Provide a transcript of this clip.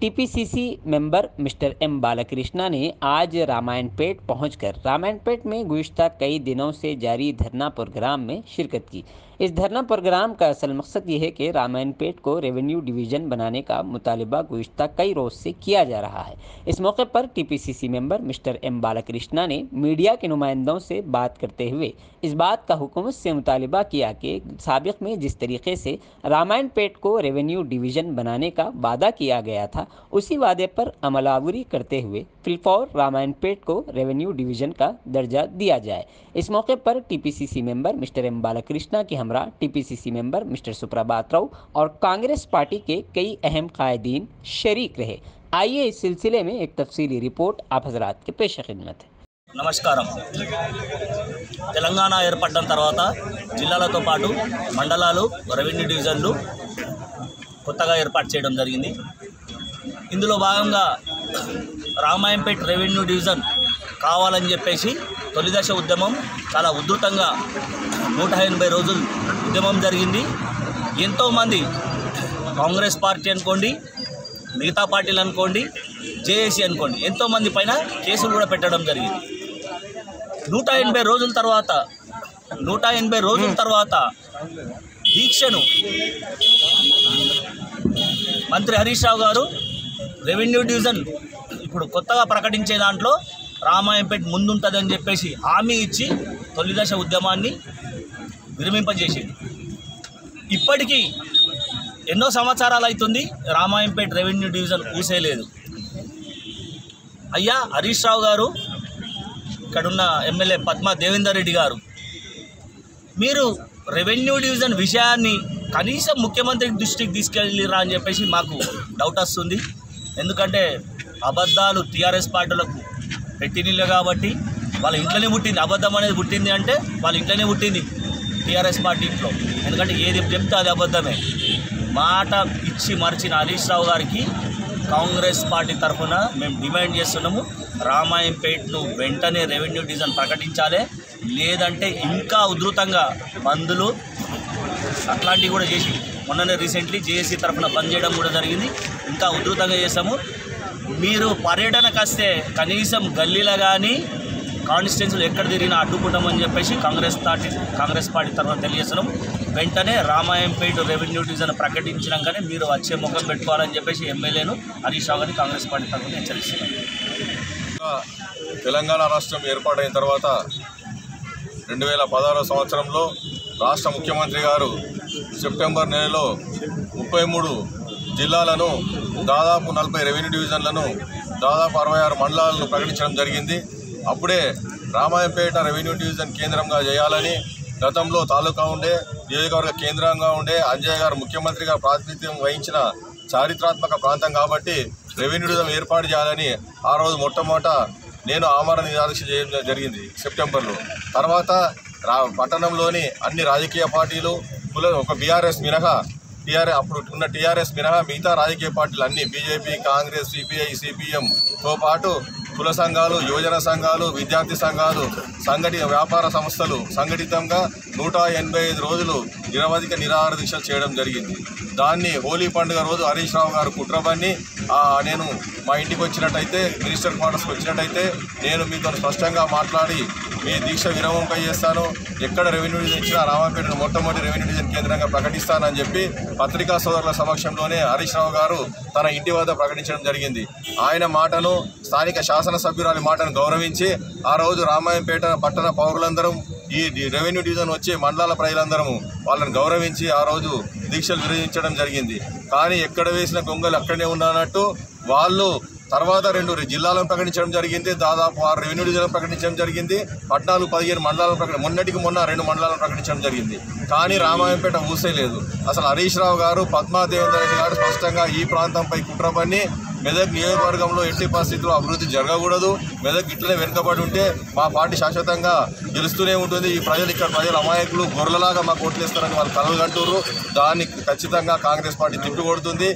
TPCC member mister M Balakrishna ने आज रामायण पेट रामायणपेट रामायण पेट में गुज्तर कई दिनों से जारी धरना प्रोग्राम में शिरकत की। इस धरना प्रोग्राम का असल मकसद ये है कि रामायण पेट को रेवेन्यू डिवीज़न बनाने का मुतालबा गुज्तर कई रोज़ से किया जा रहा है। इस मौके पर TPCC member mister M Balakrishna ने मीडिया के नुमाइंदों से बात करते हुए इस बात का हुकूमत से मुतालबा किया कि सबक में जिस तरीके से रामायण पेट को रेवेन्यू डिवीज़न बनाने का वादा किया गया था, उसी वादे पर अमलावरी करते हुए फिलफौर रामायण पेट को रेवेन्यू डिवीज़न का दर्जा दिया जाए। इस मौके पर T P C C member mister M Balakrishna की हमरा टीपीसीसी मेंबर मिस्टर सुप्रभात राव और कांग्रेस पार्टी के कई अहम कायदीन शरीक रहे आइए इस सिलसिले में एक तफसीली रिपोर्ट आप हजरात के पेश खिदमत है నమస్కారం తెలంగాణ ఏర్పడిన తర్వాత జిల్లాలతో పాటు మండలాలు రెవెన్యూ డివిజన్లు కొత్తగా ఏర్పాటు చేయడం జరిగింది ఇందులో భాగంగా రామాయంపేట్ రెవెన్యూ డివిజన్ కావాలని చెప్పేసి తొలిదశ ఉద్యమం చాలా ఉధృతంగా నూట ఎనభై రోజులు ఉద్యమం జరిగింది. ఎంతోమంది కాంగ్రెస్ పార్టీ అనుకోండి మిగతా పార్టీలు అనుకోండి జేఏసీ అనుకోండి ఎంతోమంది పైన కేసులు కూడా పెట్టడం జరిగింది. నూట ఎనభై రోజుల తర్వాత నూట ఎనభై రోజుల తర్వాత దీక్షను మంత్రి హరీష్ రావు గారు రెవెన్యూ డివిజన్ ఇప్పుడు కొత్తగా ప్రకటించే దాంట్లో రామాయంపేట ముందుంటుందని చెప్పేసి హామీ ఇచ్చి తొలిదశ ఉద్యమాన్ని విరమింపజేసింది. ఇప్పటికీ ఎన్నో సంవత్సరాలు అవుతుంది రామాయంపేట రెవెన్యూ డివిజన్ ఊసేయలేదు అయ్యా హరీష్ రావు గారు ఇక్కడున్న ఎమ్మెల్యే పద్మా దేవేందర్ రెడ్డి గారు మీరు రెవెన్యూ డివిజన్ విషయాన్ని కనీసం ముఖ్యమంత్రి దృష్టికి తీసుకెళ్ళిరా అని చెప్పేసి మాకు డౌట్ వస్తుంది. ఎందుకంటే అబద్ధాలు టీఆర్ఎస్ పార్టీలకు పెట్టినీళ్ళు కాబట్టి వాళ్ళ ఇంట్లోనే పుట్టింది. అబద్ధం అనేది పుట్టింది అంటే వాళ్ళ ఇంట్లోనే పుట్టింది. టీఆర్ఎస్ పార్టీ ఇంట్లో. ఎందుకంటే ఏది చెప్తే అది అబద్ధమే. మాట ఇచ్చి మరిచిన హరీష్ రావు గారికి కాంగ్రెస్ పార్టీ తరఫున మేము డిమాండ్ చేస్తున్నాము రామాయంపేట్ను వెంటనే రెవెన్యూ డివిజన్ ప్రకటించాలి. లేదంటే ఇంకా ఉధృతంగా బంద్లు అట్లాంటివి కూడా చేసి మొన్ననే రీసెంట్లీ జేఏసీ తరఫున బంద్ చేయడం కూడా జరిగింది. ఇంకా ఉధృతంగా చేసాము మీరు పర్యటనకు వస్తే కనీసం గల్లీలో కానీ కాన్స్టిట్యున్సీలు ఎక్కడ తిరిగినా అడ్డుకుంటామని చెప్పేసి కాంగ్రెస్ పార్టీ కాంగ్రెస్ పార్టీ తరఫున తెలియజేస్తున్నాం. వెంటనే రామాయంపేట రెవెన్యూ డివిజన్ ప్రకటించినాకనే మీరు వచ్చే ముఖం పెట్టుకోవాలని చెప్పేసి ఎమ్మెల్యేను హరీష్ రావు గారిని కాంగ్రెస్ పార్టీ తరఫున హెచ్చరిస్తున్నాం. తెలంగాణ రాష్ట్రం ఏర్పాటైన తర్వాత రెండు వేల పదహారవ సంవత్సరంలో రాష్ట్ర ముఖ్యమంత్రి గారు సెప్టెంబర్ నెలలో ముప్పై మూడు జిల్లాలను దాదాపు నలభై రెవెన్యూ డివిజన్లను దాదాపు అరవై ఆరు మండలాలను ప్రకటించడం జరిగింది. అప్పుడే రామాయంపేట రెవెన్యూ డివిజన్ కేంద్రంగా చేయాలని గతంలో తాలూకా ఉండే నియోజకవర్గ కేంద్రంగా ఉండే అంజయ్ గారు ముఖ్యమంత్రిగా ప్రాతినిధ్యం వహించిన చారిత్రాత్మక ప్రాంతం కాబట్టి రెవెన్యూ డివిజన్ ఏర్పాటు చేయాలని ఆ రోజు మొట్టమొదట నేను ఆమరణ నిరాదీక్ష చేయడం జరిగింది సెప్టెంబర్లో. తర్వాత రా పట్టణంలోని అన్ని రాజకీయ పార్టీలు కుల ఒక బీఆర్ఎస్ మినహా టీఆర్ఎస్ అప్పుడు ఉన్న టీఆర్ఎస్ మినహా మిగతా రాజకీయ పార్టీలు అన్నీ బీజేపీ కాంగ్రెస్ సిపిఐ సిపిఎంతో పాటు కుల సంఘాలు యువజన సంఘాలు విద్యార్థి సంఘాలు సంఘటిత వ్యాపార సంస్థలు సంఘటితంగా నూట ఎనభై ఐదు రోజులు నిరవధిక నిరాహార దీక్షలు చేయడం జరిగింది. దాన్ని హోలీ పండుగ రోజు హరీష్ రావు గారు కుట్రబన్ని నేను మా ఇంటికి వచ్చినట్టయితే మినిస్టర్ క్వార్టర్స్కి వచ్చినట్టయితే నేను మీతో స్పష్టంగా మాట్లాడి మీ దీక్ష విరామంపై చేస్తాను ఎక్కడ రెవెన్యూ డివిజన్ ఇచ్చినా రామాపేటను మొట్టమొదటి రెవెన్యూ డివిజన్ కేంద్రంగా ప్రకటిస్తానని చెప్పి పత్రికా సోదరుల సమక్షంలోనే హరీష్ రావు గారు తన ఇంటి వద్ద ప్రకటించడం జరిగింది. ఆయన మాటను స్థానిక శాసనసభ్యురాలి మాటను గౌరవించి ఆ రోజు రామాయంపేట పట్టణ పౌరులందరం ఈ రెవెన్యూ డివిజన్ వచ్చే మండలాల ప్రజలందరము వాళ్ళని గౌరవించి ఆ రోజు దీక్షలు విరమించడం జరిగింది. కానీ ఎక్కడ వేసిన గొంగలు అక్కడనే ఉన్నట్టు వాళ్ళు తర్వాత రెండు జిల్లాలను ప్రకటించడం జరిగింది. దాదాపు ఆరు రెవెన్యూ డివిజన్లను ప్రకటించడం జరిగింది. పద్నాలుగు పదిహేను మండలాలను ప్రకటి మొన్నటికి మొన్న రెండు మండలాలను ప్రకటించడం జరిగింది. కానీ రామాయంపేట ఊసేలేదు అసలు హరీష్ రావు గారు పద్మాదేవేంద్ర రెడ్డి గారు స్పష్టంగా ఈ ప్రాంతంపై కుట్ర పని మెదక్ నియోజకవర్గంలో ఎట్టి పరిస్థితుల్లో అభివృద్ధి జరగకూడదు. మెదక్ ఇట్లనే వెనుకబడి ఉంటే మా పార్టీ శాశ్వతంగా గెలుస్తూనే ఉంటుంది. ఈ ప్రజలు ఇక్కడ ప్రజలు అమాయకులు గొర్రెలలాగా మాకు ఓట్లేస్తారని వాళ్ళు కలలు కంటున్నారు దాన్ని ఖచ్చితంగా కాంగ్రెస్ పార్టీ తిప్పికొడుతుంది.